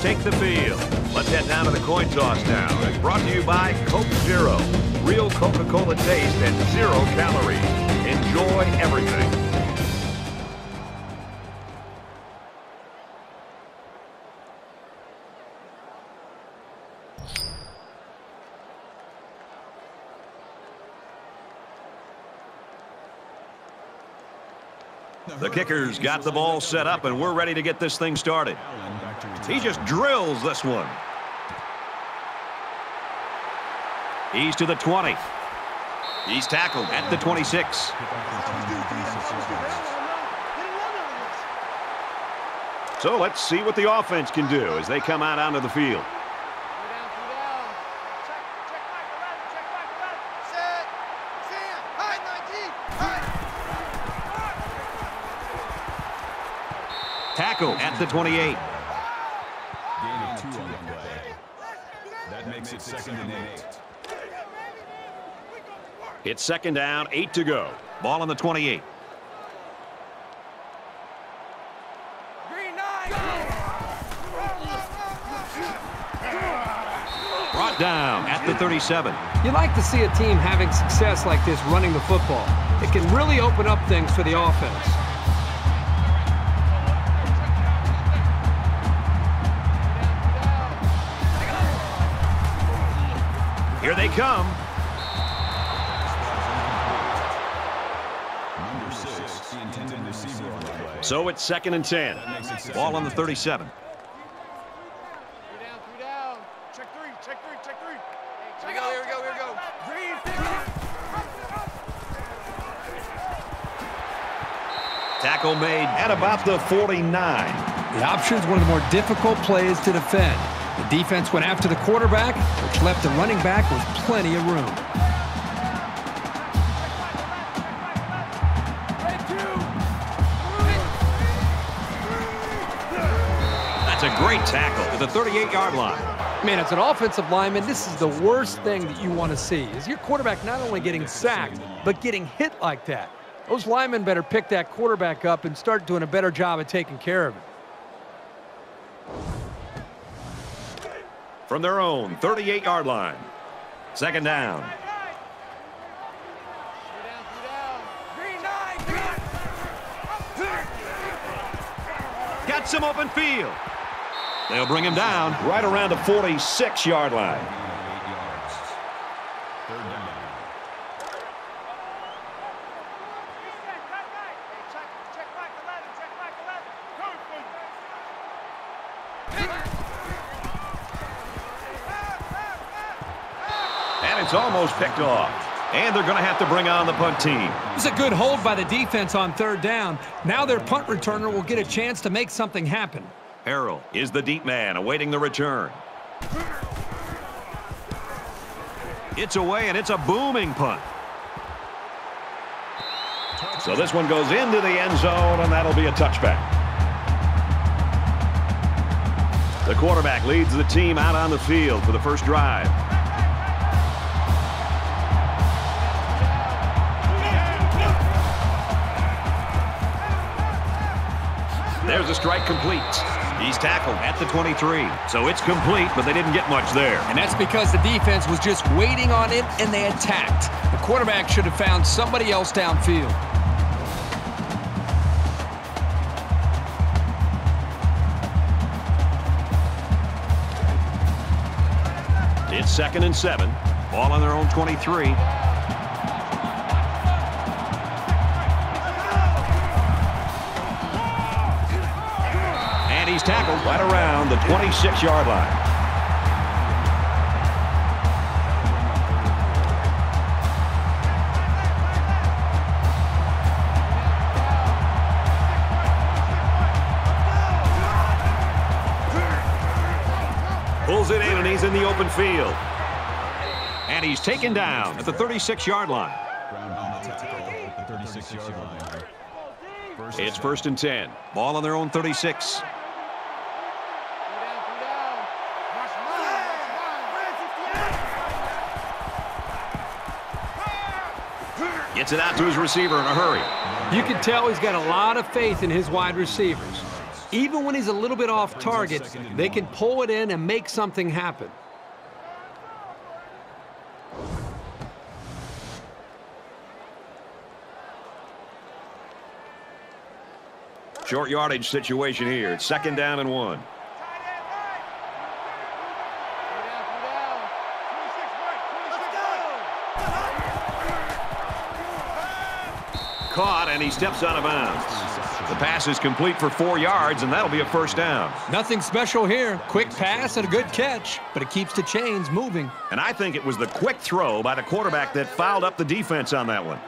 take the field. Let's head down to the coin toss now. It's brought to you by Coke Zero. Real Coca-Cola taste and zero calories. Enjoy everything. The kicker's got the ball set up, and we're ready to get this thing started. He just drills this one. He's to the 20. He's tackled at the 26. So let's see what the offense can do as they come out onto the field. Tackle at the 28. Makes it second and eight. It's second down, eight to go. Ball on the 28. Brought down at the 37. You like to see a team having success like this running the football. It can really open up things for the offense. Here they come. So it's second and 10. Ball on the 37. Tackle made at about the 49. The option's one of the more difficult plays to defend. Defense went after the quarterback, which left the running back with plenty of room. That's a great tackle to the 38-yard line. Man, as an offensive lineman, this is the worst thing that you want to see, is your quarterback not only getting sacked, but getting hit like that. Those linemen better pick that quarterback up and start doing a better job of taking care of him. From their own 38-yard line. Second down. Got some open field. They'll bring him down right around the 46-yard line. It's almost picked off. And they're going to have to bring on the punt team. It was a good hold by the defense on third down. Now their punt returner will get a chance to make something happen. Harrell is the deep man awaiting the return. It's away, and it's a booming punt. So this one goes into the end zone, and that'll be a touchback. The quarterback leads the team out on the field for the first drive. There's a strike complete. He's tackled at the 23. So it's complete, but they didn't get much there. And that's because the defense was just waiting on it, and they attacked. The quarterback should have found somebody else downfield. It's second and seven. Ball on their own 23. Tackled right around the 26-yard line. Pulls it in, and he's in the open field. And he's taken down at the 36-yard line. It's first and 10. Ball on their own 36. Gets it out to his receiver in a hurry. You can tell he's got a lot of faith in his wide receivers. Even when he's a little bit off target, they can pull it in and make something happen. Short yardage situation here. It's second down and one. Caught, and he steps out of bounds. The pass is complete for four yards, and that'll be a first down. Nothing special here. Quick pass and a good catch, but it keeps the chains moving. And I think it was the quick throw by the quarterback that fouled up the defense on that one.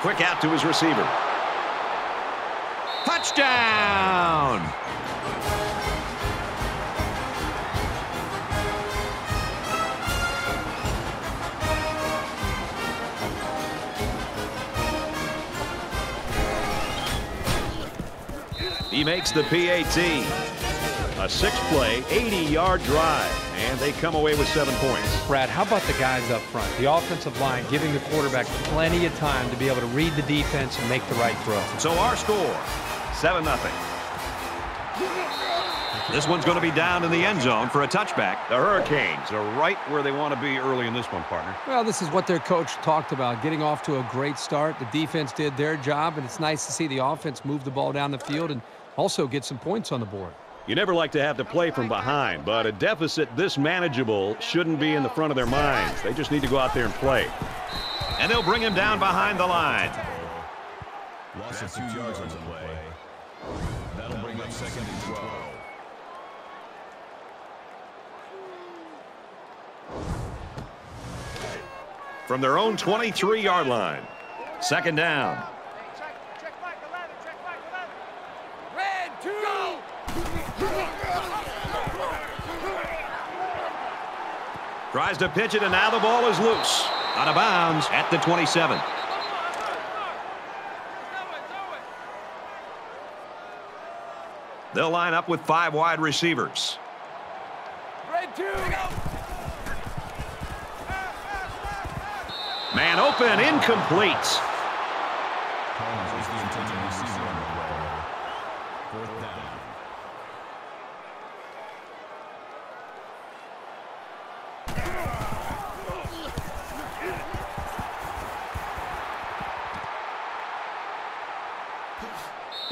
Quick out to his receiver. Touchdown! He makes the PAT. A six-play, 80-yard drive, and they come away with seven points. Brad, how about the guys up front? The offensive line giving the quarterback plenty of time to be able to read the defense and make the right throw. So our score, 7 nothing. This one's going to be down in the end zone for a touchback. The Hurricanes are right where they want to be early in this one, partner. Well, this is what their coach talked about, getting off to a great start. The defense did their job, and it's nice to see the offense move the ball down the field and also get some points on the board. You never like to have to play from behind, but a deficit this manageable shouldn't be in the front of their minds. They just need to go out there and play. And they'll bring him down behind the line. Loss of two yards on the play. Second and 12. From their own 23-yard line. Second down. Tries to pitch it, and now the ball is loose. Out of bounds at the 27. They'll line up with five wide receivers. Man open, incomplete.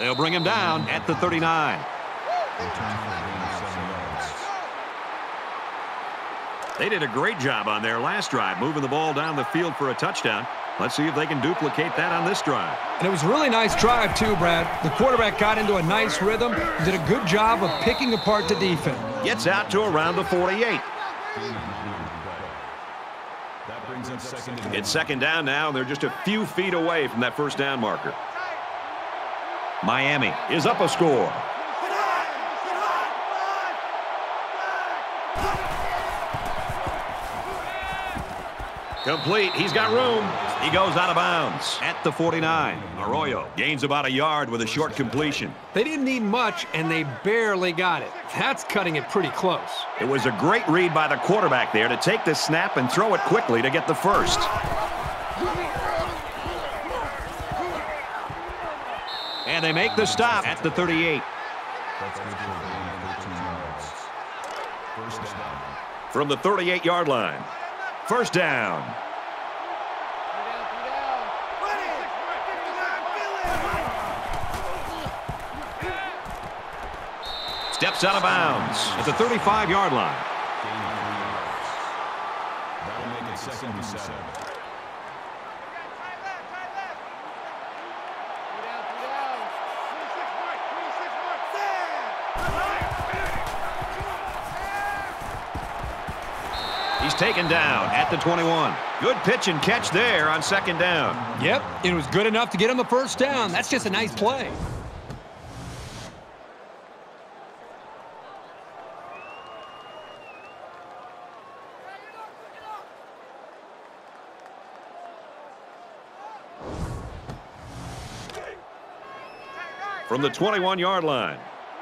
They'll bring him down at the 39. Return for a gain of seven yards. They did a great job on their last drive, moving the ball down the field for a touchdown. Let's see if they can duplicate that on this drive. And it was a really nice drive, too, Brad. The quarterback got into a nice rhythm and did a good job of picking apart the defense. Gets out to around the 48. That brings up second It's second down now, and they're just a few feet away from that first down marker. Miami is up a score. Complete. He's got room. He goes out of bounds at the 49. Arroyo gains about a yard with a short completion. They didn't need much, and they barely got it. That's cutting it pretty close. It was a great read by the quarterback there to take the snap and throw it quickly to get the first. And they make the stop at the 38. That's good for a gain of 13 yards. First down. From the 38-yard line. First down. Steps out of bounds at the 35-yard line. Taken down at the 21. Good pitch and catch there on second down. Yep, it was good enough to get him the first down. That's just a nice play. From the 21-yard line.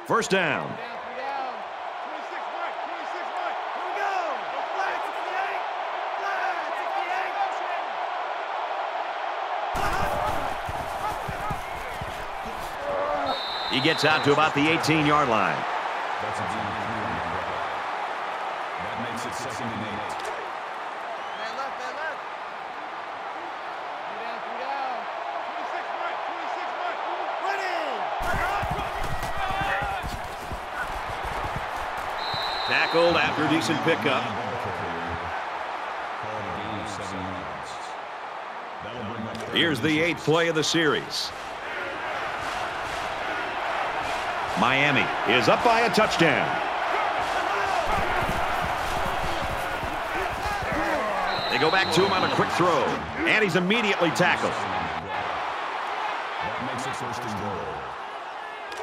First down. He gets out to about the 18-yard line. That makes it second and eight. Man left, man left. Two down, two down. 26 mark, 26 mark. Ready! Tackled after decent pickup. Here's the eighth play of the series. Miami is up by a touchdown. They go back to him on a quick throw, and he's immediately tackled.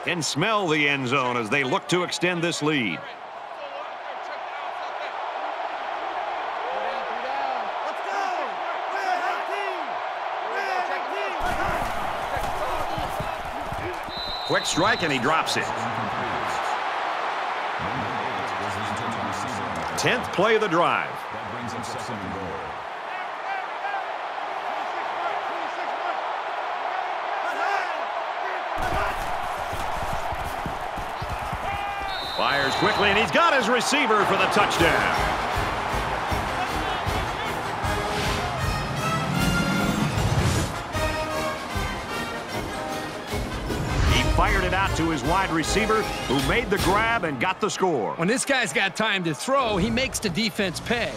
Can smell the end zone as they look to extend this lead. Strike, and he drops it. Tenth play of the drive. Fires quickly, and he's got his receiver for the touchdown. To his wide receiver, who made the grab and got the score. When this guy's got time to throw, he makes the defense pay.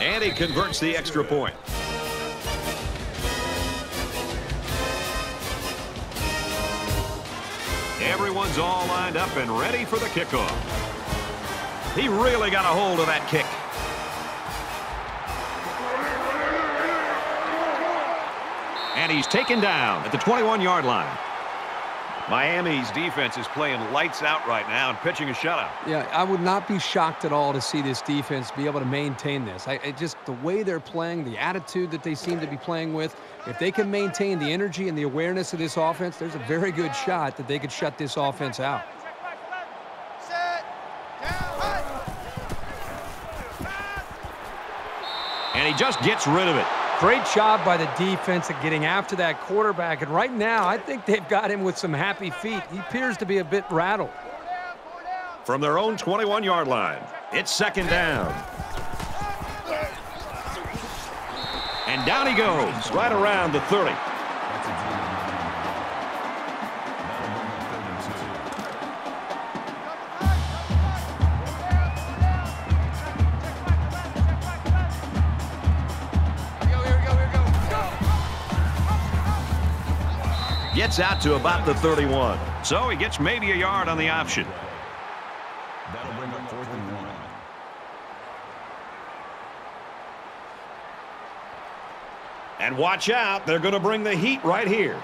And he converts the extra point. Everyone's all lined up and ready for the kickoff. He really got a hold of that kick. And he's taken down at the 21-yard line. Miami's defense is playing lights out right now and pitching a shutout. Yeah, I would not be shocked at all to see this defense be able to maintain this. I, I just the way they're playing, the attitude that they seem to be playing with, if they can maintain the energy and the awareness of this offense, there's a very good shot that they could shut this offense out. And he just gets rid of it. Great job by the defense at getting after that quarterback. And right now, I think they've got him with some happy feet. He appears to be a bit rattled. From their own 21-yard line, it's second down. And down he goes, right around the 30. Gets out to about the 31. So he gets maybe a yard on the option. That'll bring up fourth and one. And watch out, they're going to bring the heat right here.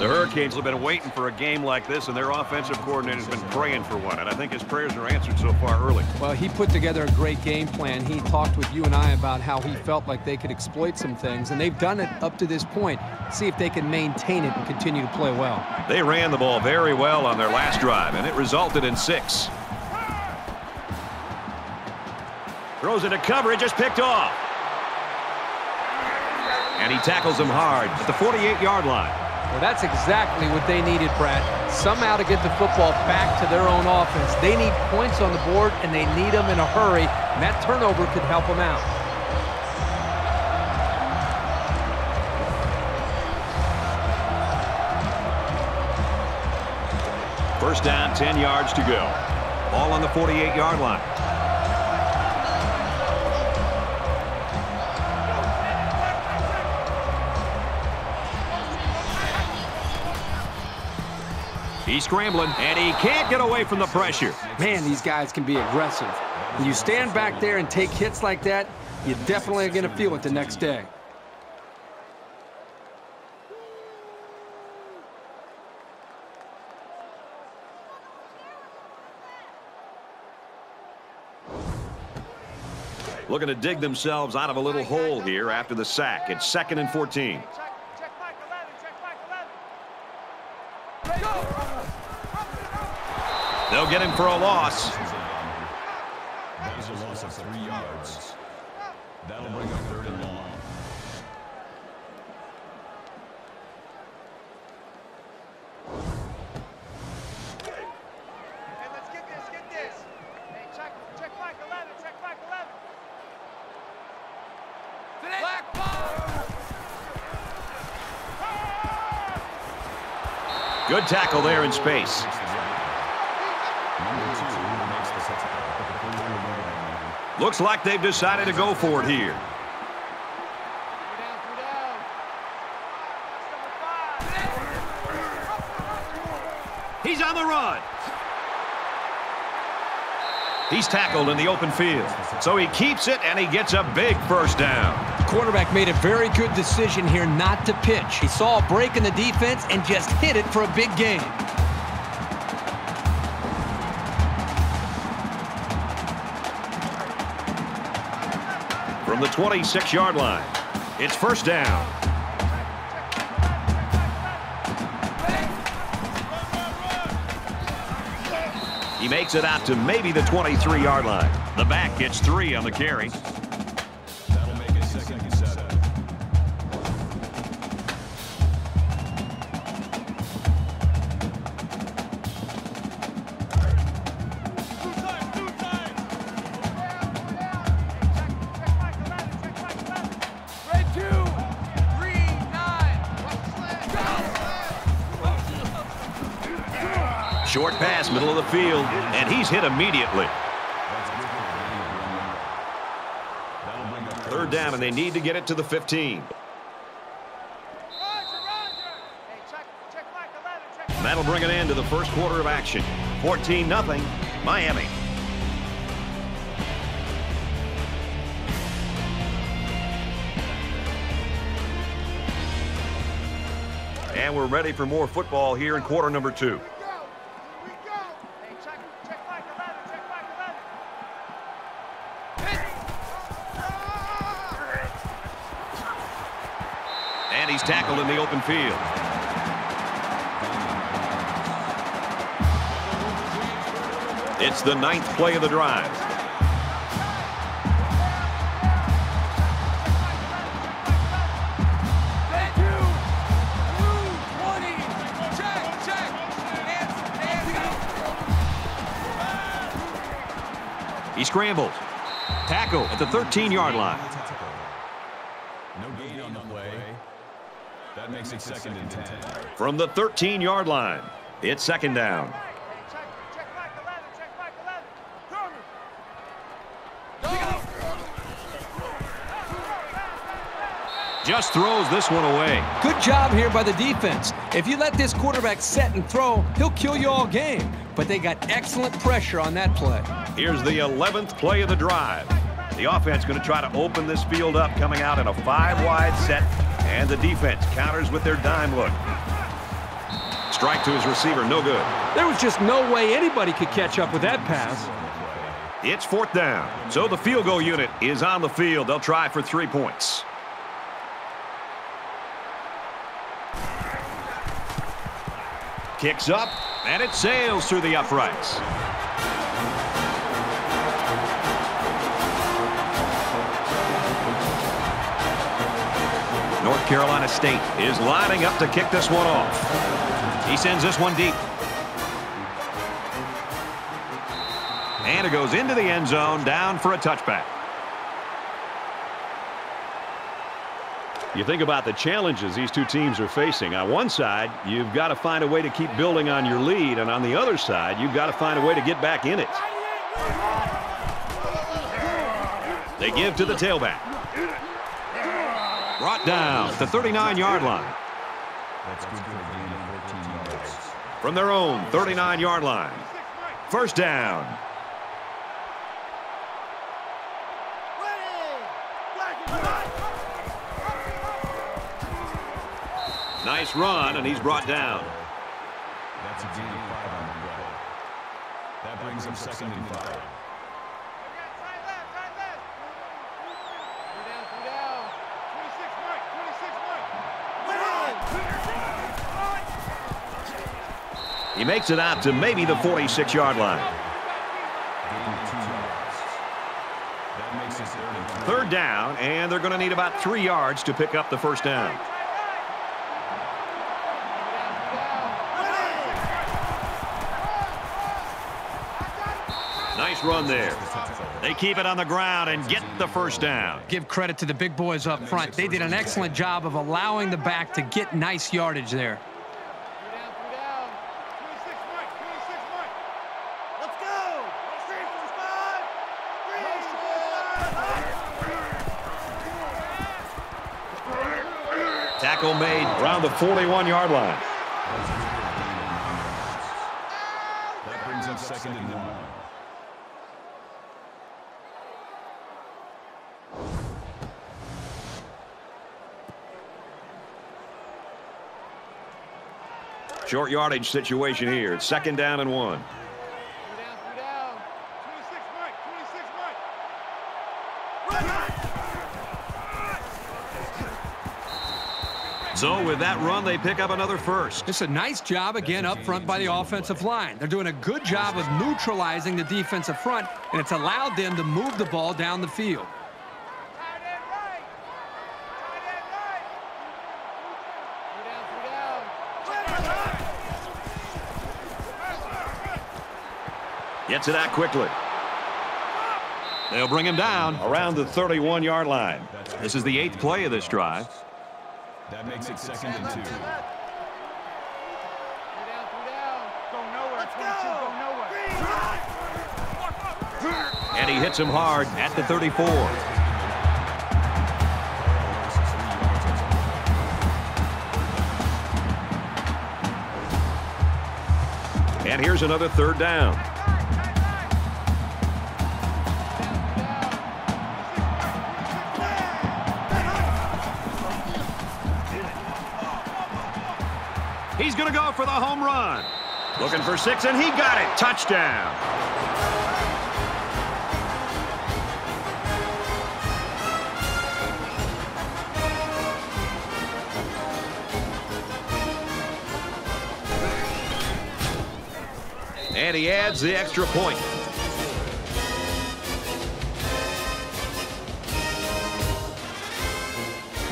The Hurricanes have been waiting for a game like this, and their offensive coordinator's been praying for one. And I think his prayers are answered so far early. Well, he put together a great game plan. He talked with you and I about how he felt like they could exploit some things, and they've done it up to this point. See if they can maintain it and continue to play well. They ran the ball very well on their last drive, and it resulted in six. Throws it to coverage, just picked off. And he tackles him hard at the 48-yard line. Well, that's exactly what they needed, Brad. Somehow to get the football back to their own offense. They need points on the board, and they need them in a hurry, and that turnover could help them out. First down, 10 yards to go. Ball on the 48-yard line. He's scrambling, and he can't get away from the pressure. Man, these guys can be aggressive. When you stand back there and take hits like that, you definitely are going to feel it the next day. Looking to dig themselves out of a little hole here after the sack. It's second and 14. Get him for a loss. loss of three yards. That'll bring up third and long. Hey, let's get this, get this. Hey, check, check Mike 11, check Mike 11. Black ball! Good tackle there in space. Looks like they've decided to go for it here. He's on the run. He's tackled in the open field. So he keeps it and he gets a big first down. Quarterback made a very good decision here not to pitch. He saw a break in the defense and just hit it for a big gain. The 26-yard line, it's first down. He makes it out to maybe the 23-yard line. The back gets three on the carry. That'll make it second the field, and he's hit immediately. Third down, and they need to get it to the 15. Roger, Roger. Hey, check, check Mike 11, check And that'll bring an end to the first quarter of action. 14-0, Miami. And we're ready for more football here in quarter number two. Field. It's the ninth play of the drive. Red two, blue, 20. Check, check. Hands, hands up. He scrambles. Tackle at the 13-yard line. No gain on the play. That makes it second and ten. From the 13-yard line, it's second down. Hey, check, check Mike 11, check Mike 11. Turner. Just throws this one away. Good job here by the defense. If you let this quarterback set and throw, he'll kill you all game. But they got excellent pressure on that play. Here's the 11th play of the drive. The offense going to try to open this field up coming out in a five-wide set, and the defense counters with their dime look. Strike to his receiver, no good. There was just no way anybody could catch up with that pass. It's fourth down, so the field goal unit is on the field. They'll try for three points. Kicks up, and it sails through the uprights. Carolina State is lining up to kick this one off. He sends this one deep. And it goes into the end zone, down for a touchback. You think about the challenges these two teams are facing. On one side, you've got to find a way to keep building on your lead, and on the other side, you've got to find a way to get back in it. They give to the tailback. Brought down the 39-yard line. That's good for a gain 14 yards. From their own 39-yard line. First down. Ready. Black and white. Nice run, and he's brought down. That's a gain of five on the play. That brings up second and five. We got tight left, tight left. Three down, three down. 26 Mike, 26 Mike. He makes it out to maybe the 46-yard line. Yards. down, and they're going to need about three yards to pick up the first down. Nice run there. They keep it on the ground and get the first down. Give credit to the big boys up front. They did an excellent job of allowing the back to get nice yardage there. Three down, three down. 26 Mike, 26 Mike. Let's go. Three, four, five. Three, Tackle made around the 41-yard line. That brings up second and one. Short yardage situation here. It's second down and one. Three down, three down. 26 Mike, 26 Mike. So with that run, they pick up another first. It's a nice job again up front by the offensive line. They're doing a good job of neutralizing the defensive front, and it's allowed them to move the ball down the field. Get to right. Tight end right. Three down, three down. Gets it out quickly. They'll bring him down around the 31-yard line. This is the eighth play of this drive. That makes it second and two. Three down, three down. Go nowhere. Let's go. Go nowhere. And he hits him hard at the 34. And here's another third down. For the home run. Looking for six, and he got it. Touchdown. And he adds the extra point.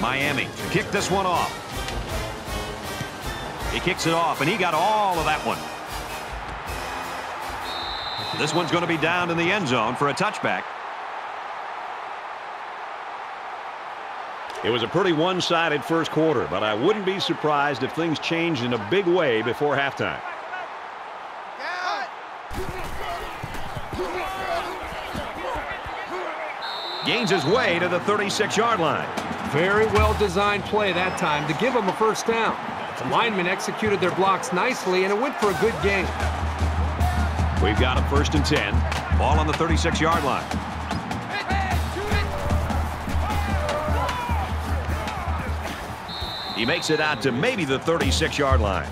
Miami kick this one off. He kicks it off, and he got all of that one. This one's going to be down in the end zone for a touchback. It was a pretty one-sided first quarter, but I wouldn't be surprised if things changed in a big way before halftime. Gains his way to the 36-yard line. Very well designed play that time to give him a first down. The linemen executed their blocks nicely, and it went for a good gain. We've got a first and 10. Ball on the 36-yard line. He makes it out to maybe the 36-yard line.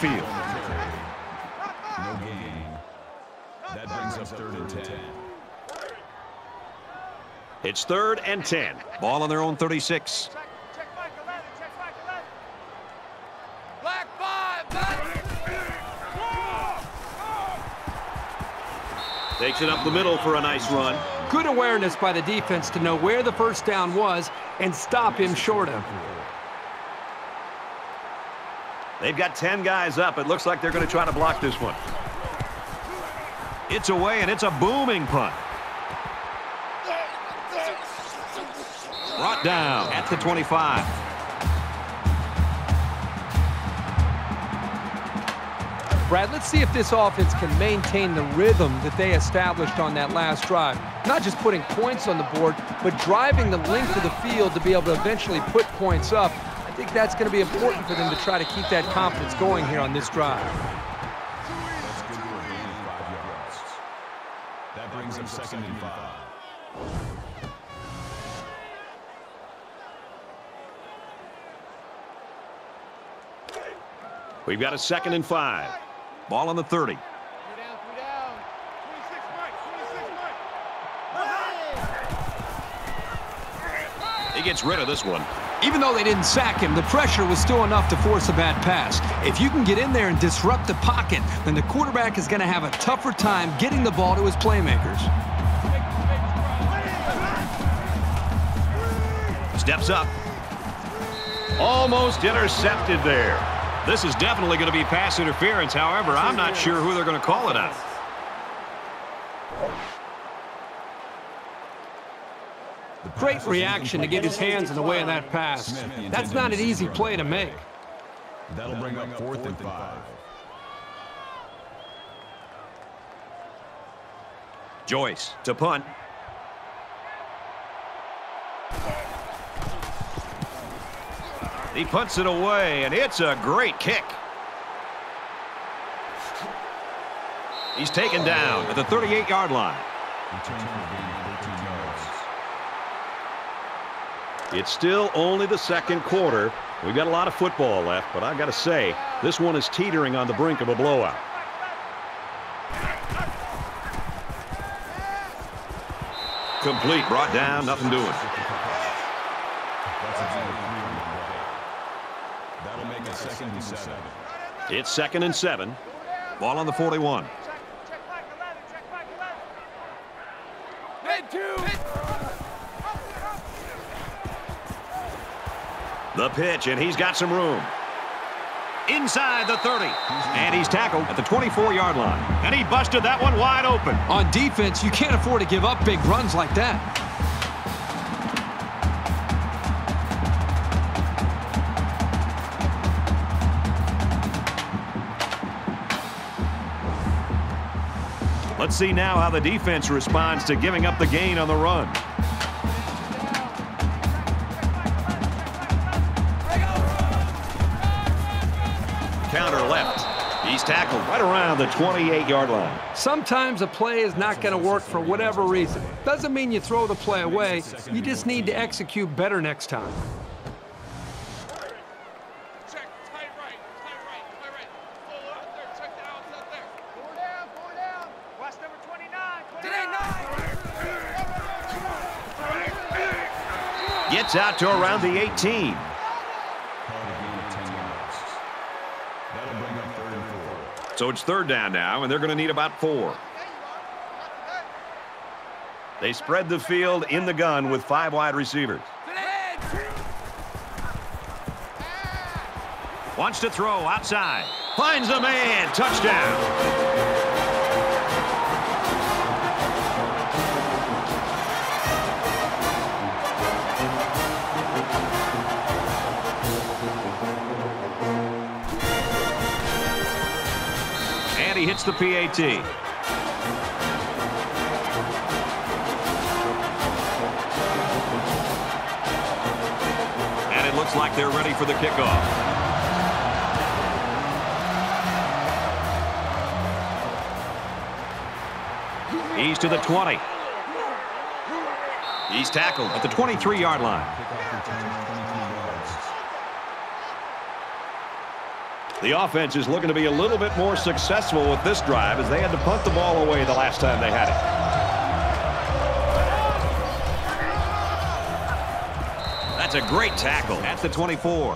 Get him in the backfield. No gain. That brings up third and ten. It's third and 10. Ball on their own 36. Black five. Takes it up the middle for a nice run. Good awareness by the defense to know where the first down was and stop him short of. They've got 10 guys up. It looks like they're going to try to block this one. It's away, and it's a booming punt. Brought down at the 25. Brad, let's see if this offense can maintain the rhythm that they established on that last drive. Not just putting points on the board, but driving the length of the field to be able to eventually put points up think that's going to be important for them to try to keep that confidence going here on this drive. That brings them second and five. We've got a second and five. Ball on the 30. He gets rid of this one. Even though they didn't sack him, the pressure was still enough to force a bad pass. If you can get in there and disrupt the pocket, then the quarterback is going to have a tougher time getting the ball to his playmakers. Steps up. Almost intercepted there. This is definitely going to be pass interference. However, I'm not sure who they're going to call it on. Great reaction to get his hands in the way of that pass. That's not an easy play to make. That'll bring up fourth and five. Joyce to punt. He punts it away, and it's a great kick. He's taken down at the 38-yard line. Return for a gain of 13 yards. It's still only the second quarter. We've got a lot of football left, but I've got to say, this one is teetering on the brink of a blowout. Complete, brought down, nothing doing. That's a gain of three on the play. That'll make it second and seven. It's second and seven. Ball on the 41. The pitch, and he's got some room. Inside the 30. And he's tackled at the 24-yard line. And he busted that one wide open. On defense, you can't afford to give up big runs like that. Let's see now how the defense responds to giving up the gain on the run. Tackled right around the 28-yard line. Sometimes a play is not going to work for whatever reason. Doesn't mean you throw the play away. You just need to execute better next time. Check, tight right, tight right, tight right. Full out there, check the outside there. Four down, four down. Watch number 29. Today, Gets out to around the 18. So it's third down now, and they're going to need about four. They spread the field in the gun with five wide receivers. Wants to throw outside. Finds a man. Touchdown. He hits the PAT. And it looks like they're ready for the kickoff. He's to the 20. He's tackled at the 23-yard line. Kickoff return 23 yards. The offense is looking to be a little bit more successful with this drive as they had to punt the ball away the last time they had it. That's a great tackle at the 24.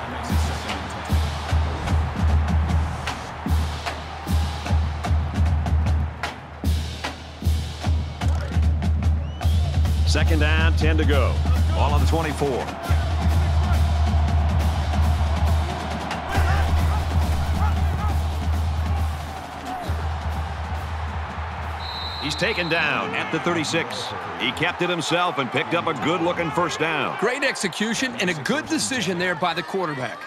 That makes it second and 10. Second down, 10 to go. Ball on the 24. He's taken down at the 36. He kept it himself and picked up a good-looking first down. Great execution and a good decision there by the quarterback.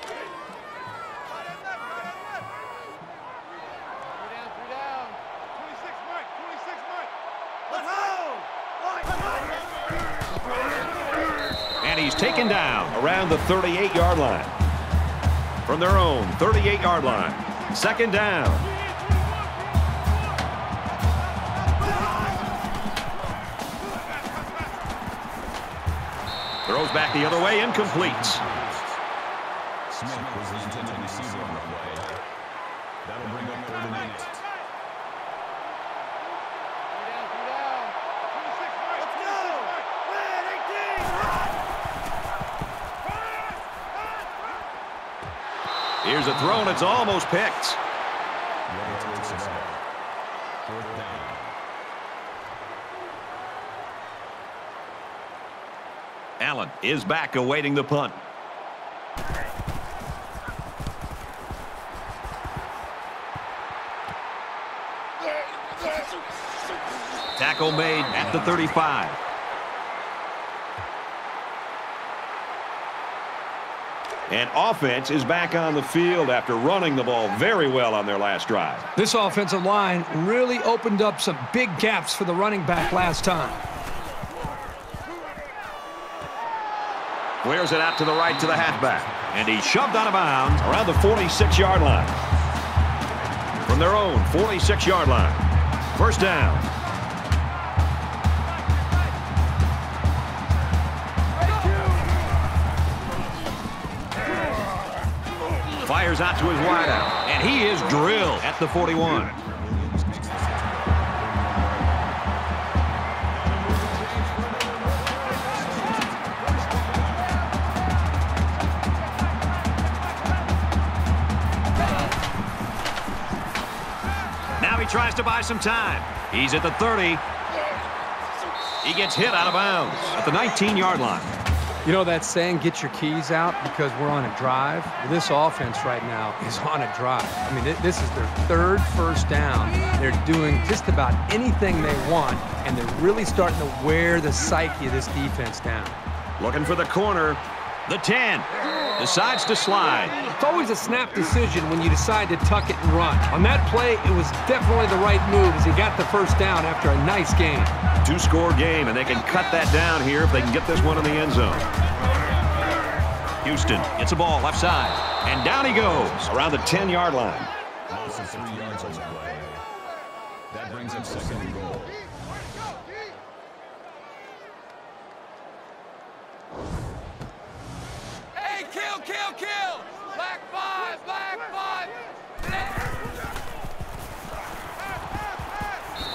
Three down, three down. 26 Mike, 26 Mike. And he's taken down around the 38-yard line. From their own 38-yard line. Second down. Throws back the other way, incomplete. Smith was the intended receiver on the play. That'll bring up third and eight. Here's a throw, and it's almost picked. Is back awaiting the punt. Tackle made at the 35. And offense is back on the field after running the ball very well on their last drive. This offensive line really opened up some big gaps for the running back last time. Clears it out to the right to the halfback. And he's shoved out of bounds around the 46-yard line. From their own 46-yard line. First down. Fires out to his wideout. And he is drilled at the 41. Tries to buy some time. He's at the 30. He gets hit out of bounds at the 19-yard line. You know that saying, get your keys out because we're on a drive? Well, this offense right now is on a drive. I mean, this is their third first down. They're doing just about anything they want, and they're really starting to wear the psyche of this defense down. Looking for the corner. The 10. Decides to slide. It's always a snap decision when you decide to tuck it and run. On that play, it was definitely the right move as he got the first down after a nice game. Two-score game, and they can cut that down here if they can get this one in the end zone. Houston gets a ball left side. And down he goes around the 10-yard line. Loss of three yards on the play. That brings up second and goal.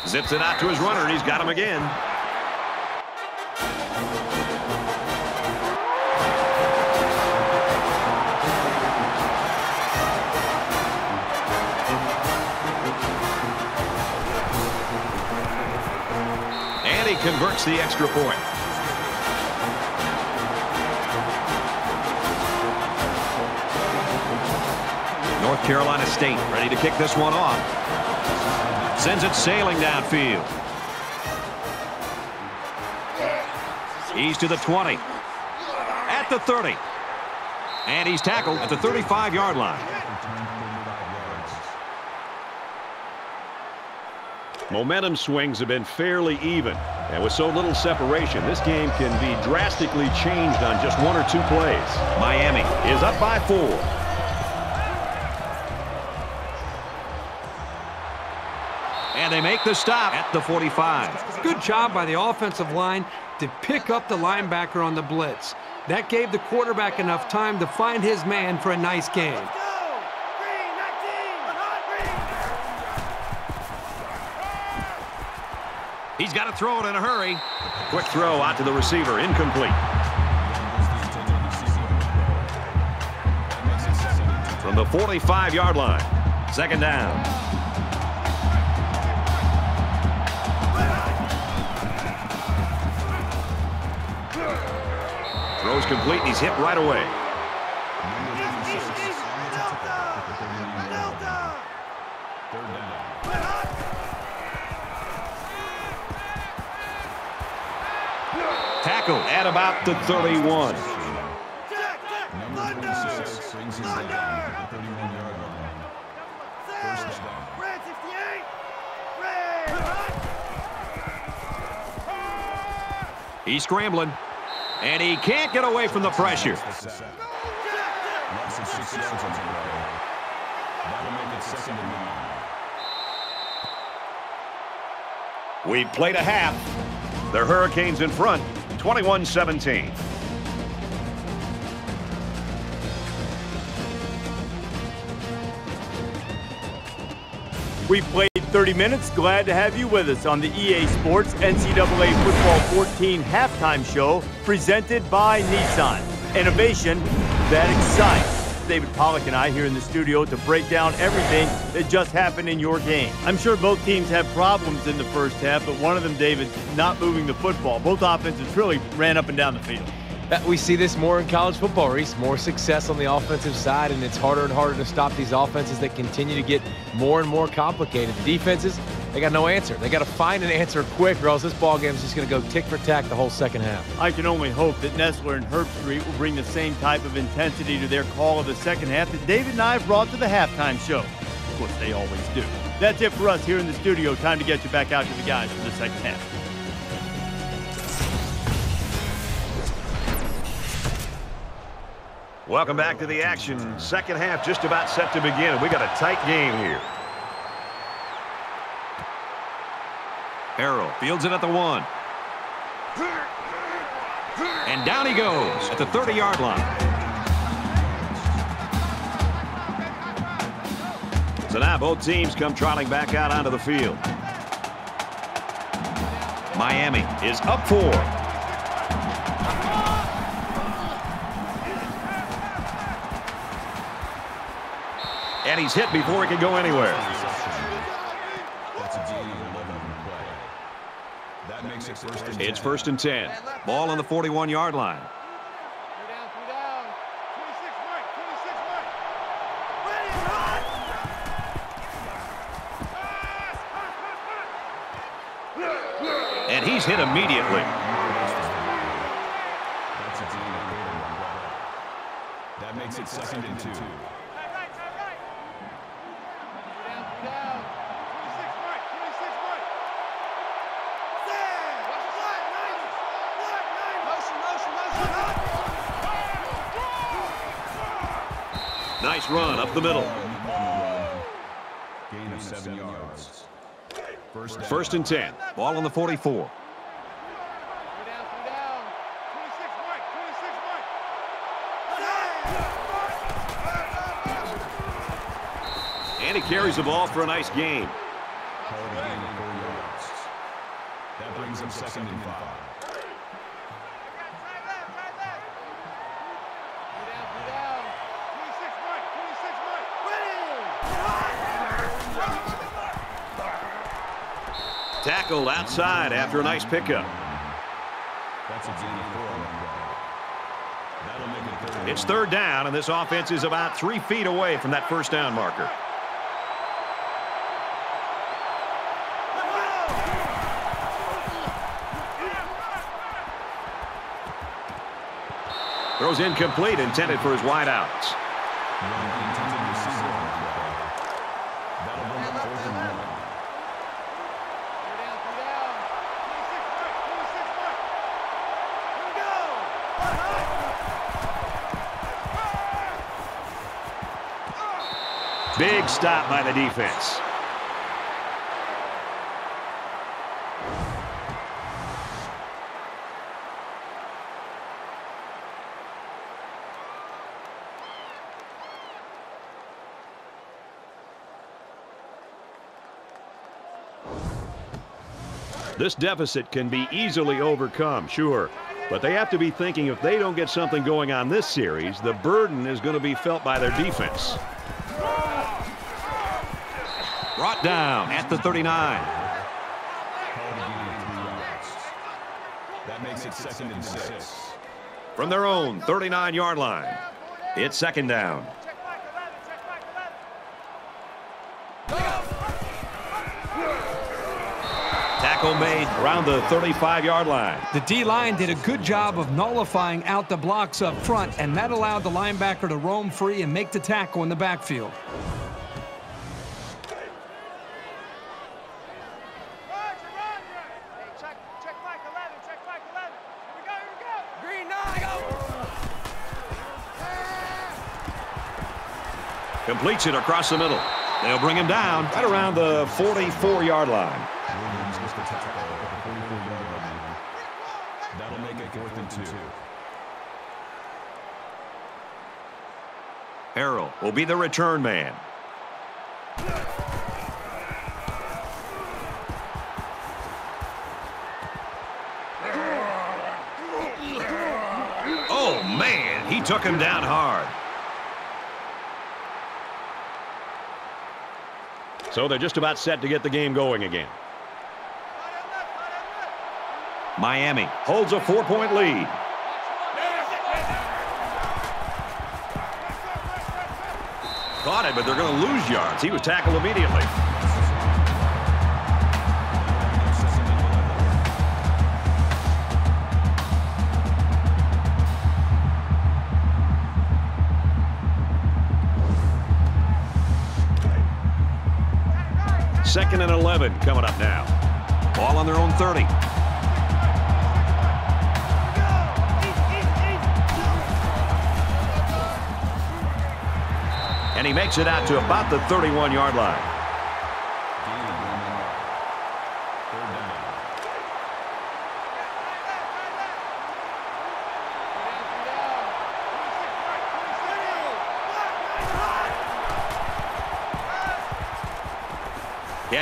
Zips it out to his runner, and he's got him again. And he converts the extra point. North Carolina State ready to kick this one off. Sends it sailing downfield. He's to the 20. At the 30. And he's tackled at the 35-yard line. Momentum swings have been fairly even. And with so little separation, this game can be drastically changed on just one or two plays. Miami is up by four. They make the stop at the 45. Good job by the offensive line to pick up the linebacker on the blitz. That gave the quarterback enough time to find his man for a nice game. He's got to throw it in a hurry. Quick throw out to the receiver, incomplete. From the 45-yard line, second down. Complete, and he's hit right away. Tackle at about the 31. Number 26 brings his down at the 31-yard line. He's scrambling, and he can't get away from the pressure. We've played a half. The Hurricanes in front, 21-17. We played 30 minutes. Glad to have you with us on the EA Sports NCAA Football 14 halftime show presented by Nissan. Innovation that excites. David Pollack and I here in the studio to break down everything that just happened in your game. I'm sure both teams had problems in the first half, but one of them, David, not moving the football. Both offenses really ran up and down the field. Uh, we see this more in college football, Rece. More success on the offensive side, and it's harder and harder to stop these offenses that continue to get more and more complicated. The defenses, they got no answer. They got to find an answer quick, or else this ball game is just going to go tick for tack the whole second half. I can only hope that Nessler and Herb Street will bring the same type of intensity to their call of the second half that David and I brought to the halftime show. Of course, they always do. That's it for us here in the studio. Time to get you back out to the guys for the second half. Welcome back to the action. Second half just about set to begin. We got a tight game here. Harrell fields it at the one. And down he goes at the 30-yard line. So now both teams come trotting back out onto the field. Miami is up four. And he's hit before he can go anywhere. That's a gain of 11 on the play. That makes it first and It's first and 10. Ball on the 41-yard line. Three down, three down. 26 Mike, 26 Mike. And he's hit immediately. That makes it second and two. Tight right, tight right. Three down, three down. 26 Mike, 26 Mike. Watch the slide, 90. Slide, 90. Motion, motion, motion. Nice run up the middle. Gain of seven yards. First. First and 10. Ball on the 44. Three down, three down. 26 Mike, 26 Mike. And he carries the ball for a nice gain. Called a gain of four yards. That brings up second and five. Tackled outside after a nice pickup. That's a gain of four on the play. That'll make it. It's third down, and this offense is about three feet away from that first down marker. Throws incomplete, intended for his wideouts. Stop by the defense. This deficit can be easily overcome, sure. But they have to be thinking if they don't get something going on this series, the burden is going to be felt by their defense. Brought down at the 39. Called a gain of three yards. That makes it second and six. From their own 39-yard line. It's second down. Check Mike 11, check Mike 11. Tackle made around the 35-yard line. The D-line did a good job of nullifying out the blocks up front, and that allowed the linebacker to roam free and make the tackle in the backfield. Roger, Roger. Hey, check, check Mike 11, check Mike 11. Here we go, here we go. Green nine, Completes it across the middle. They'll bring him down right around the 44-yard line. Williams gets the tackle at the 44-yard line. That'll make it fourth and two. Harrell will be the return man. Oh, man, he took him down hard. So they're just about set to get the game going again. Miami holds a four-point lead. Caught it, but they're going to lose yards. He was tackled immediately. Second and 11 coming up now. Ball on their own 30. And he makes it out to about the 31-yard line.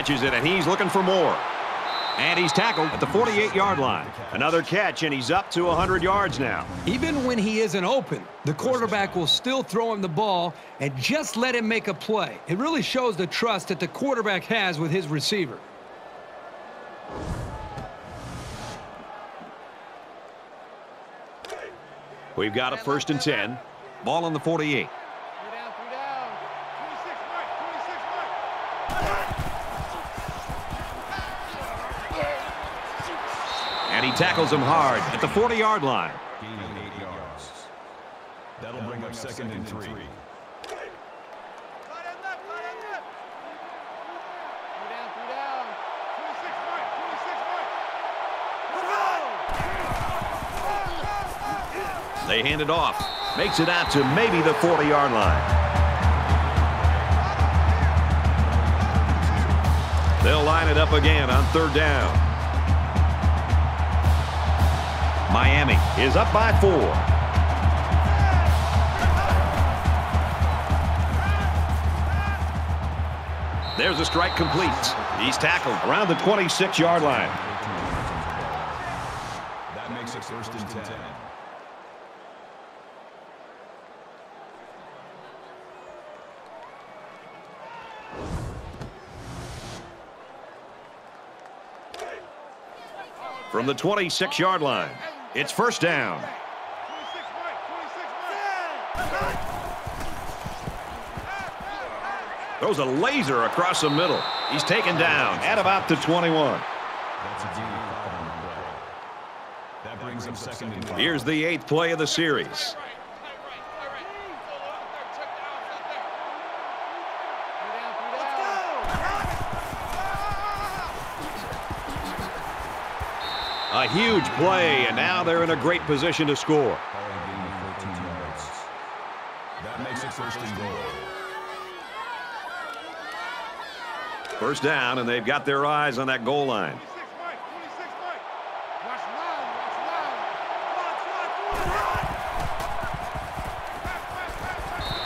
Catches it, and he's looking for more. And he's tackled at the 48-yard line. Another catch, and he's up to 100 yards now. Even when he isn't open, the quarterback will still throw him the ball and just let him make a play. It really shows the trust that the quarterback has with his receiver. We've got a first and 10. Ball on the 48. Tackles him hard at the 40-yard line. Gaining eight yards. That'll bring up second and three. They hand it off. Makes it out to maybe the 40-yard line. They'll line it up again on third down. Miami is up by four. There's a strike complete. He's tackled around the 26-yard line. That makes it first and ten. From the 26-yard line, it's first down. Throws a laser across the middle. He's taken down at about the 21. That's a deep foul on the play. That brings up second and five. Here's the eighth play of the series. Huge play, and now they're in a great position to score. Ball gain of 14 yards. That makes it first and goal. First down, and they've got their eyes on that goal line.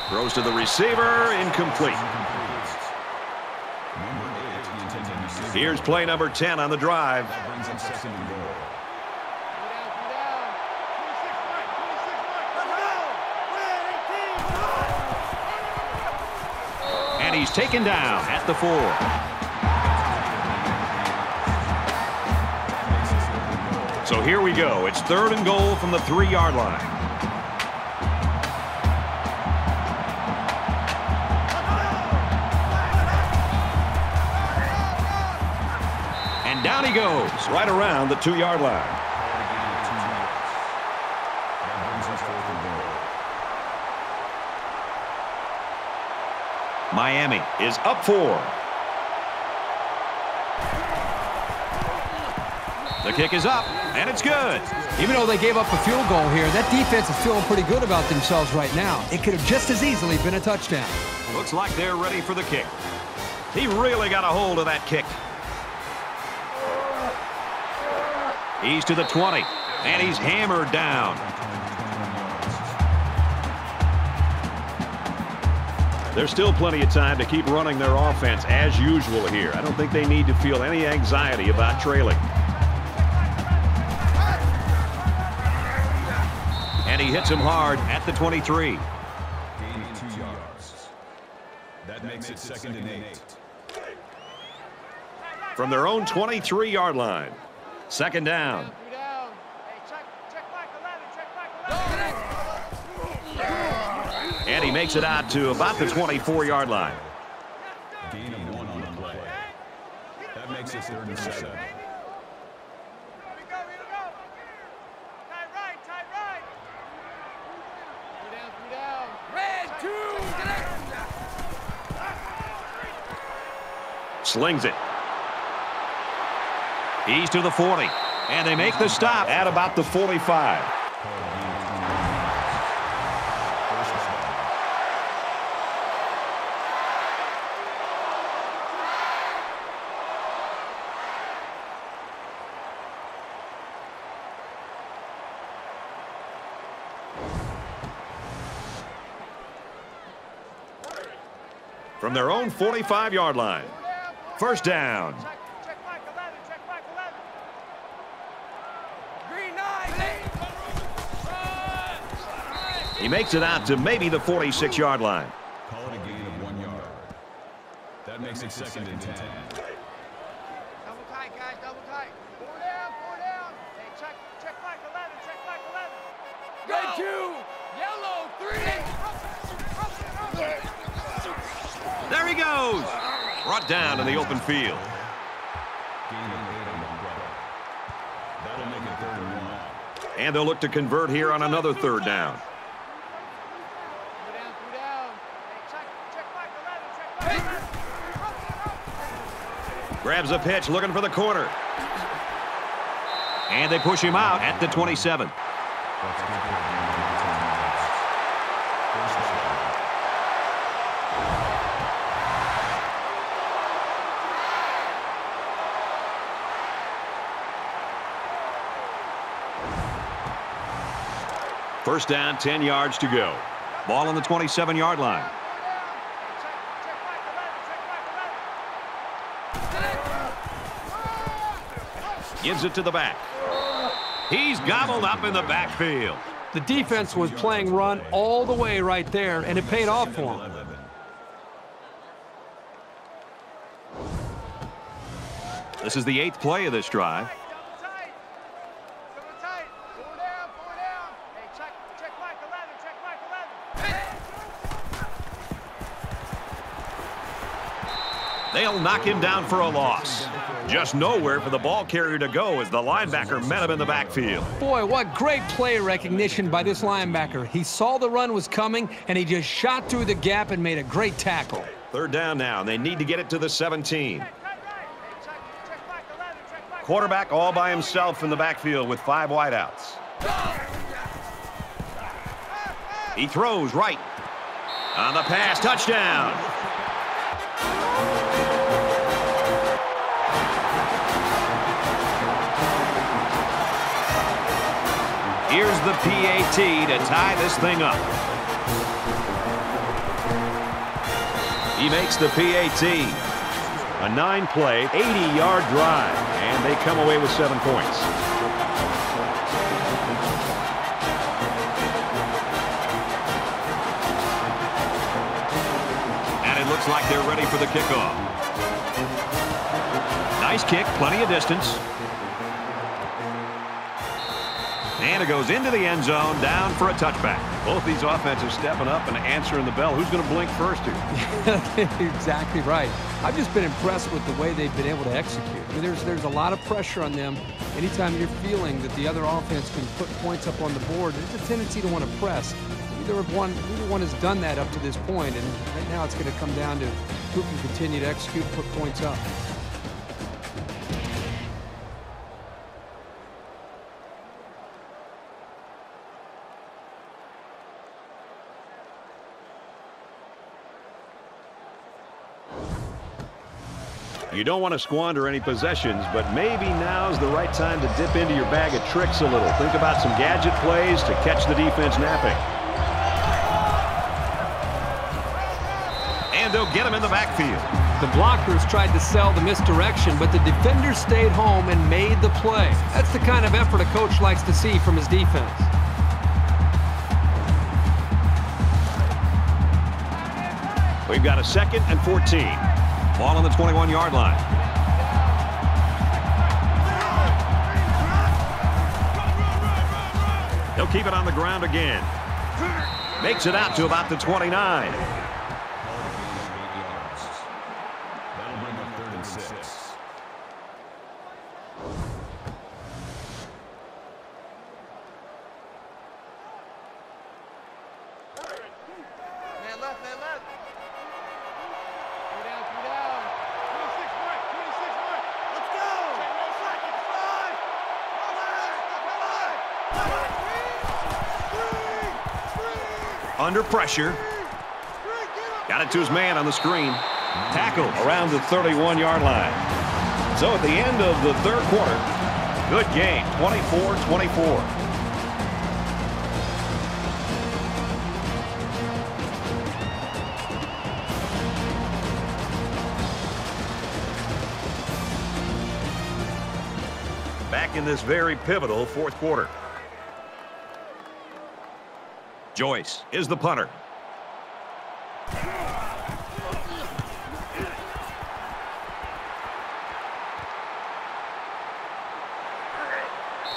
Throws to the receiver, incomplete. Number eight, the intended receiver. Here's play number 10 on the drive. He's taken down at the four. So here we go. It's third and goal from the three-yard line. And down he goes, right around the two-yard line. Miami is up four. The kick is up, and it's good. Even though they gave up a field goal here, that defense is feeling pretty good about themselves right now. It could have just as easily been a touchdown. Looks like they're ready for the kick. He really got a hold of that kick. He's to the 20, and he's hammered down. There's still plenty of time to keep running their offense as usual here. I don't think they need to feel any anxiety about trailing. And he hits him hard at the 23. Gain of two yards. That makes it second and eight. from their own 23-yard line. Second down. Makes it out to about the 24-yard line. Gain of one on the play. That makes it third and seven. Here we go, here we go. Tight right, tight right. Three down, three down. Red two. Slings it. He's to the 40. And they make the stop at about the 45. from their own 45-yard line. First down. He makes it out to maybe the 46-yard line. Call it a gain of one yard. That makes it second and 10. Down in the open field. And they'll look to convert here on another third down. Three down, three down. Hey, check, check back 11, check back 11. Grabs a pitch, looking for the corner. And they push him out at the 27. First down, 10 yards to go. Ball on the 27-yard line. Check, check back 11, check back 11. Gives it to the back. He's gobbled up in the backfield. The defense was playing run all the way right there, and it paid off for them. Eleven. This is the eighth play of this drive. Double tight. Double tight. Four down, four down. Hey, check, check back 11, check back 11. They'll knock him down for a loss. Just nowhere for the ball carrier to go as the linebacker met him in the backfield. Boy, what great play recognition by this linebacker. He saw the run was coming, and he just shot through the gap and made a great tackle. Third down now, and they need to get it to the 17. Tight right. Hey, check, check back 11, check back Quarterback all by himself in the backfield with five wideouts. He throws right. On the pass, touchdown. Here's the PAT to tie this thing up. He makes the PAT. A nine-play, 80-yard drive, and they come away with seven points. And it looks like they're ready for the kickoff. Nice kick, plenty of distance. Goes into the end zone, down for a touchback. Both these offenses stepping up and answering the bell. Who's going to blink first here? exactly right. I've just been impressed with the way they've been able to execute. I mean, there's there's a lot of pressure on them. Anytime you're feeling that the other offense can put points up on the board, there's a tendency to want to press. Neither one, either one has done that up to this point, and right now it's going to come down to who can continue to execute, put points up. You don't want to squander any possessions, but maybe now's the right time to dip into your bag of tricks a little. Think about some gadget plays to catch the defense napping. And they'll get him in the backfield. The blockers tried to sell the misdirection, but the defender stayed home and made the play. That's the kind of effort a coach likes to see from his defense. We've got a second and 14. Ball on the 21-yard line. He'll keep it on the ground again. Makes it out to about the 29. Under pressure. Got it to his man on the screen. Tackle around the 31-yard line. So at the end of the third quarter, good game, 24-24. Back in this very pivotal fourth quarter. Joyce is the punter.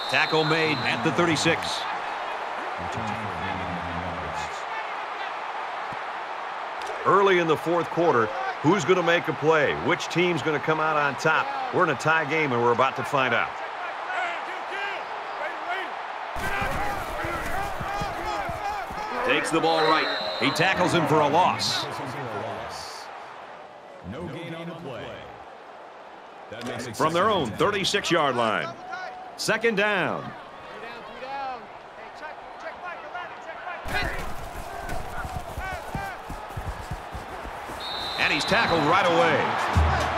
Tackle made at the 36. Early in the fourth quarter, who's going to make a play? Which team's going to come out on top? We're in a tie game, and we're about to find out. Takes the ball right. He tackles him for a loss. No gain on the play. That makes it From their own 36-yard line. Second down. Three down, three down. Hey, check, check Mike 11, check Mike 11. And he's tackled right away.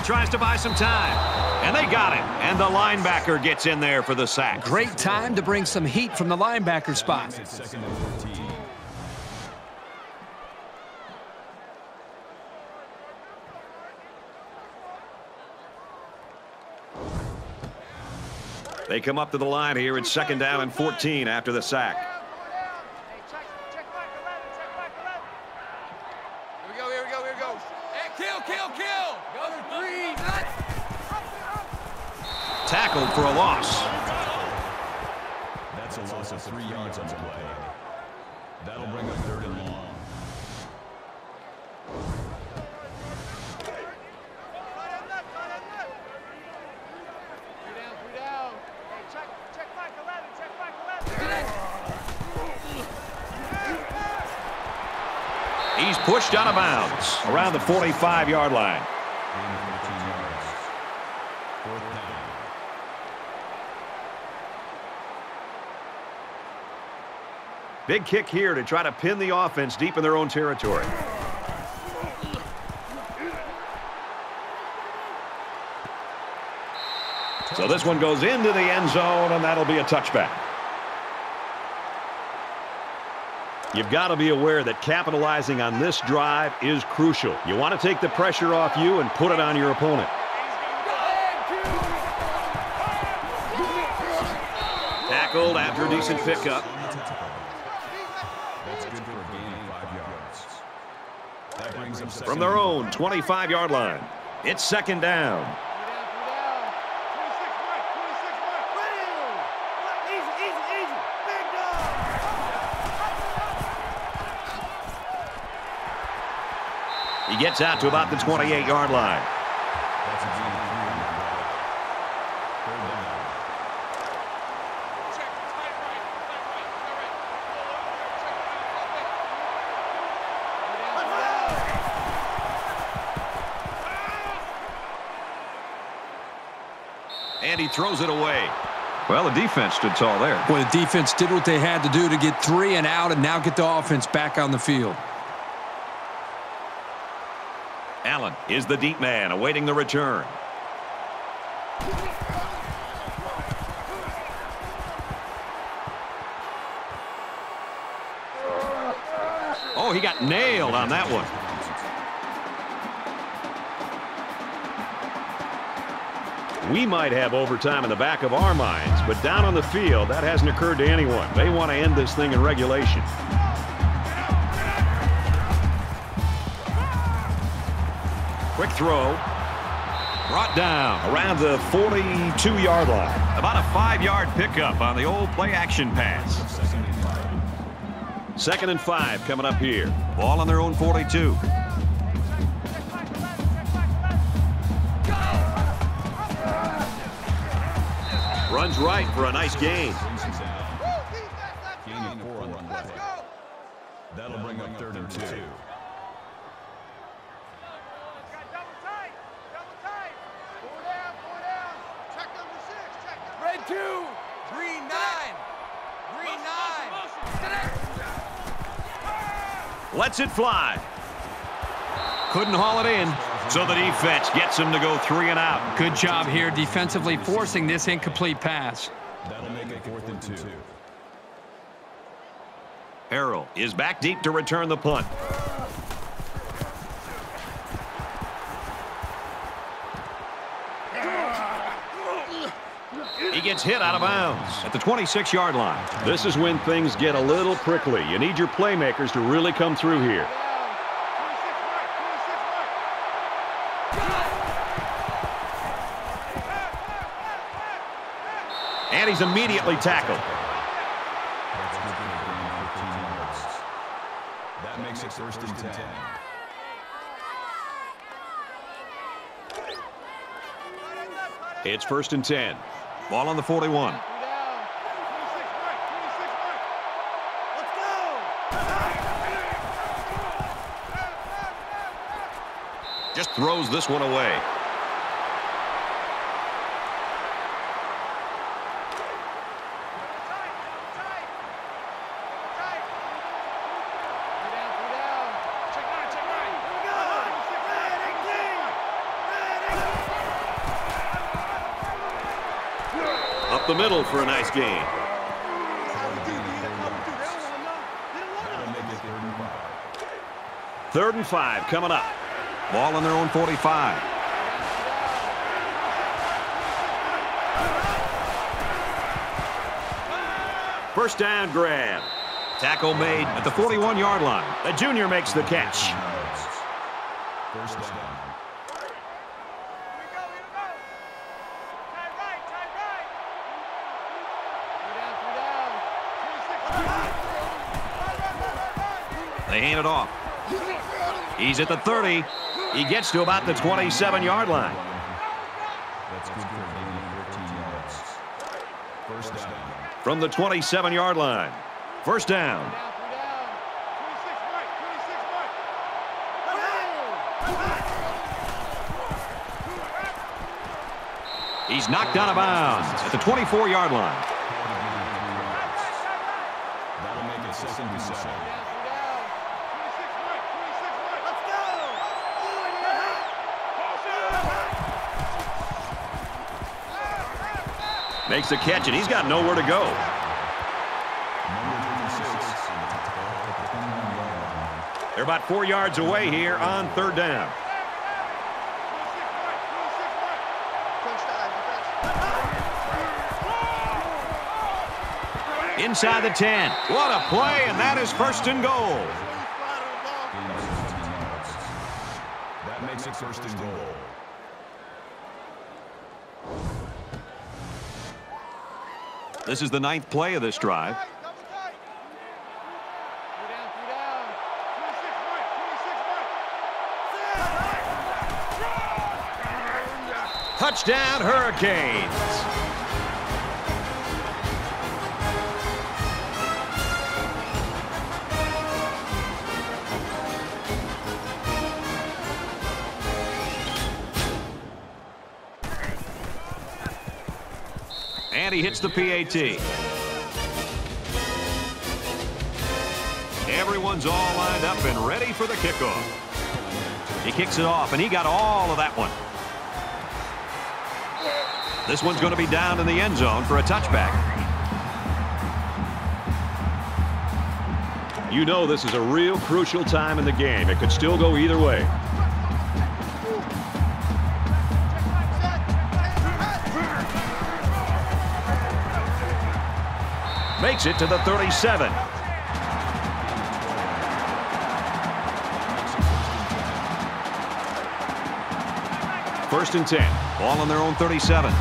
He tries to buy some time. And they got him. And the linebacker gets in there for the sack. Great time to bring some heat from the linebacker spot. It's second and 14. They come up to the line here. It's second down and 14 after the sack. Hey, check, check Mike 11, check Mike 11. Here we go, here we go, here we go. Hey, kill, kill, kill. Go to three. Tackled for a loss. That's a loss of three yards on the play. That'll bring up third and long. Tight end left, tight end left. Three down, three down. Hey, check, check Mike 11, check Mike 11. He's pushed out of bounds around the 45-yard line. Big kick here to try to pin the offense deep in their own territory. So this one goes into the end zone, and that'll be a touchback. You've got to be aware that capitalizing on this drive is crucial. You want to take the pressure off you and put it on your opponent. Tackled after a decent pickup. That's good for a gain of five yards. That brings up second From their own 25-yard line. It's second down. Three down, three down. 26 right, 26 right. Ready. Easy, easy, easy. Big dog. He gets out to about the 28-yard line. That's a gain of three on the play. Third down. Check, tight right, tight right, tight right. Check, check, check. And he throws it away. Well, the defense stood tall there. Boy, the defense did what they had to do to get three and out and now get the offense back on the field. Allen is the deep man awaiting the return. Oh, he got nailed on that one. We might have overtime in the back of our minds, but down on the field, that hasn't occurred to anyone. They want to end this thing in regulation. Quick throw. Brought down around the 42-yard line. About a five-yard pickup on the old play-action pass. Second and five coming up here. Ball on their own 42. Right for a nice gain. Gain of four on the play. That'll bring up third and two. Red two. Green nine. Green nine. Lets it fly. Couldn't haul it in, so the defense gets him to go three and out. Good job here defensively forcing this incomplete pass. That'll make it fourth and two. Harrell is back deep to return the punt. He gets hit out of bounds at the 26-yard line. This is when things get a little prickly. You need your playmakers to really come through here. He's immediately tackled. That's good for a gain of 15 yards. That makes it first and ten. It's first and 10. Ball on the 41. Just throws this one away. Up the middle for a nice five. Third and five coming up. Ball on their own 45. First down grab. Tackle made at the 41-yard line. The junior makes the catch. Yards. First down. They hand it off. He's at the 30. He gets to about the 27-yard line. That's good for a gain of 14 yards. From the 27-yard line. First down. He's knocked out of bounds at the 24-yard line. Makes the catch, and he's got nowhere to go. Number 36 at the 21 yard line. They're about four yards away here on third down. Inside the 10. What a play, and that is first and goal. Gain of 16 yards. That makes it first and goal. This is the ninth play of this drive. Touchdown, Hurricanes. And he hits the PAT. Everyone's all lined up and ready for the kickoff. He kicks it off, and he got all of that one. This one's going to be down in the end zone for a touchback. You know this is a real crucial time in the game. It could still go either way. Makes it to the 37. First and 10. Ball on their own 37.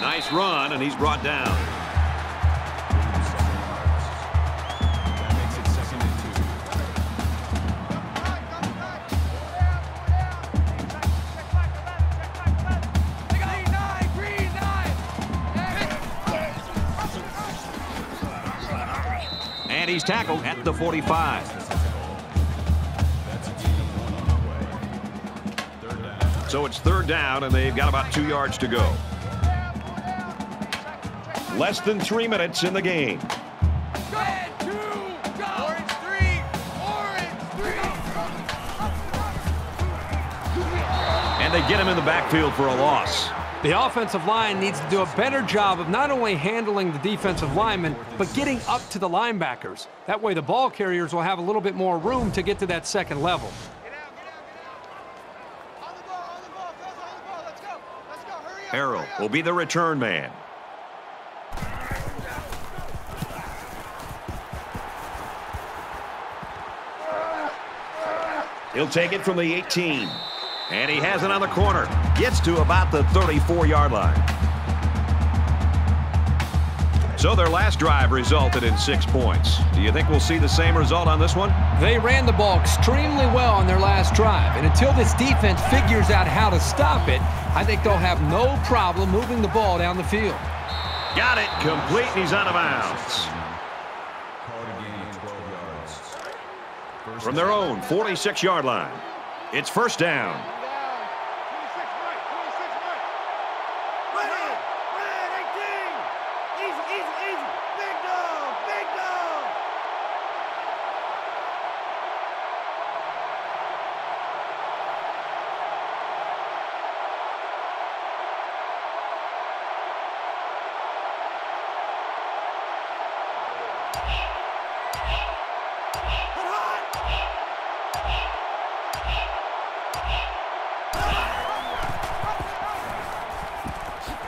Nice run, and he's brought down. The way. Third down. So it's third down, and they've got about two yards to go. Less than three minutes in the game. And they get him in the backfield for a loss. The offensive line needs to do a better job of not only handling the defensive linemen, but getting up to the linebackers. That way the ball carriers will have a little bit more room to get to that second level. Harrell will be the return man. He'll take it from the 18. And he has it on the corner. Gets to about the 34-yard line. So their last drive resulted in six points. Do you think we'll see the same result on this one? They ran the ball extremely well on their last drive, and until this defense figures out how to stop it, I think they'll have no problem moving the ball down the field. Got it. Complete, and he's out of bounds. Call it a gain of 12 yards. First From their own 46-yard line. It's first down.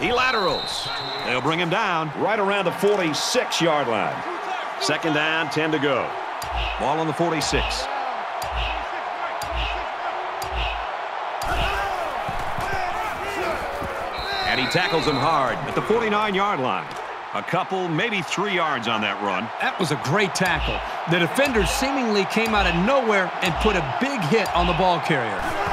He laterals. They'll bring him down right around the 46-yard line. Second down, 10 to go. Ball on the 46. And he tackles him hard at the 49-yard line. A couple, maybe three yards on that run. That was a great tackle. The defender seemingly came out of nowhere and put a big hit on the ball carrier.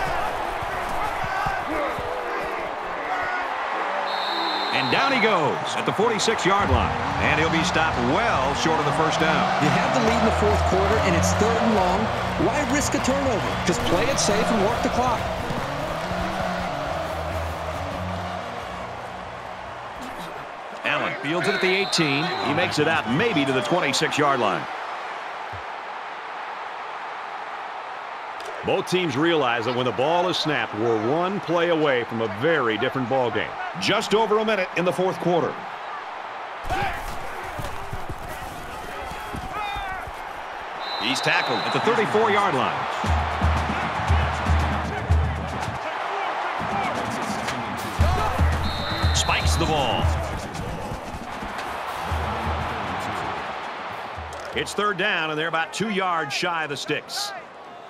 Down he goes at the 46-yard line. And he'll be stopped well short of the first down. You have the lead in the fourth quarter, and it's third and long. Why risk a turnover? Just play it safe and work the clock. Allen fields it at the 18. He makes it out maybe to the 26-yard line. Both teams realize that when the ball is snapped, we're one play away from a very different ball game. Just over a minute in the fourth quarter. He's tackled at the 34-yard line. Spikes the ball. It's third down, and they're about two yards shy of the sticks.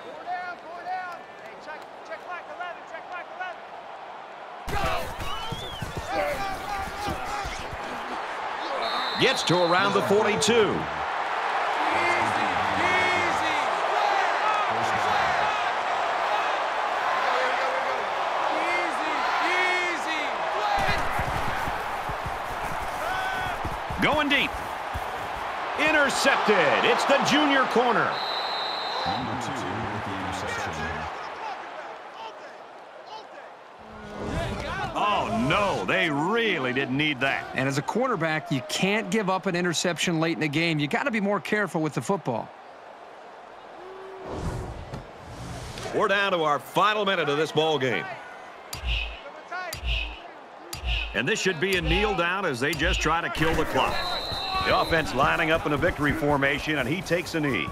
Four down, four down. Hey, check, check back 11, check back 11. Gets to around the 42. Going deep. Intercepted. It's the junior corner. Need that. And as a quarterback, you can't give up an interception late in the game. You got to be more careful with the football. We're down to our final minute of this ball game. And this should be a kneel down as they just try to kill the clock. The offense lining up in a victory formation, and he takes a knee.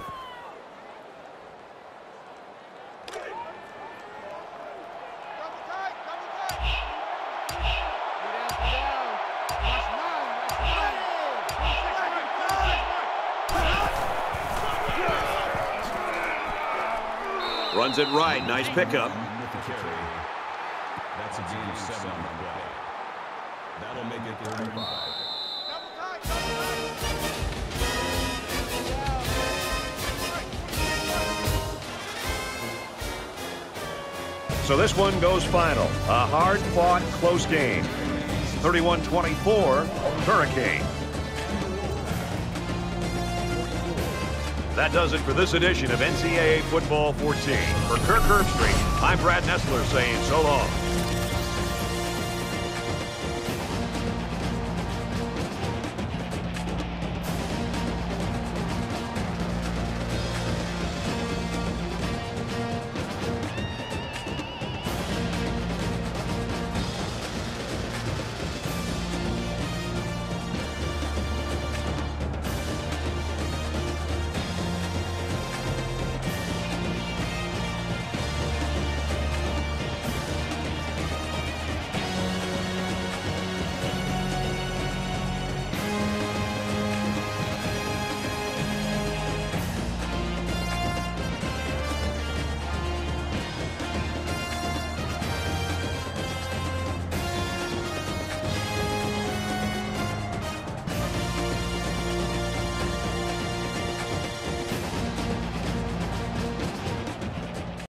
It right. Nice pickup. With the carry. That's a gain of seven on the play. That'll make it 35. Double tight, double tight. So this one goes final. A hard-fought, close game. 31-24, Hurricane. That does it for this edition of NCAA Football 14. For Kirk Herbstreit, I'm Brad Nessler saying so long.